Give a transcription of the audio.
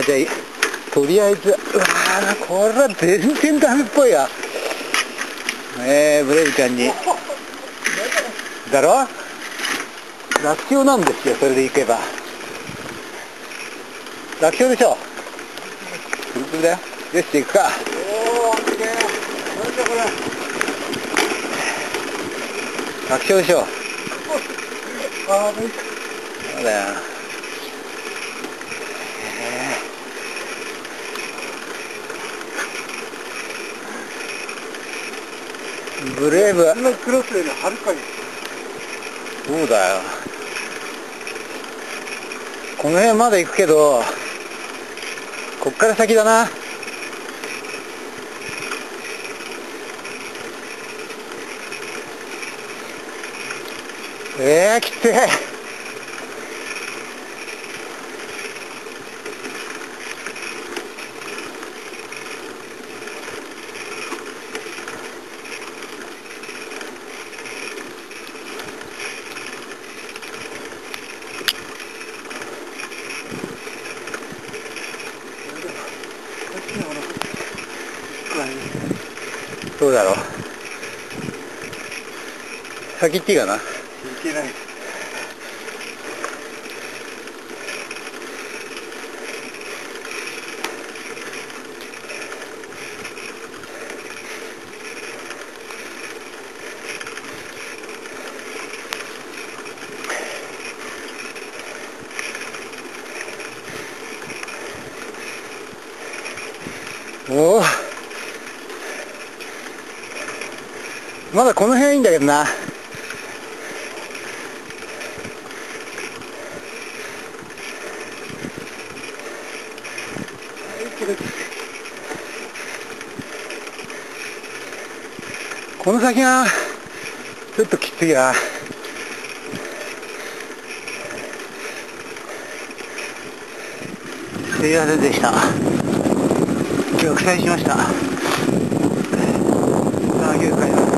あじゃあとりあえずうわーこれは全然ダメっぽいわ。えー、ブレイブちゃんに。だろ？楽勝なんですよそれでいけば。楽勝でしょ？プルプルだよ。よし行くか。おー、すげえ。なんだこれ？楽勝でしょ？そうだよブレイブ。このクロスよりはるかに。そうだよ。この辺まで行くけどこっから先だな。えー、きついそうだろ先行っていいかな。いけない。おおまだこの辺いいんだけどな。この先がちょっときついなすいませんでした。今日苦戦しました。さあ、9回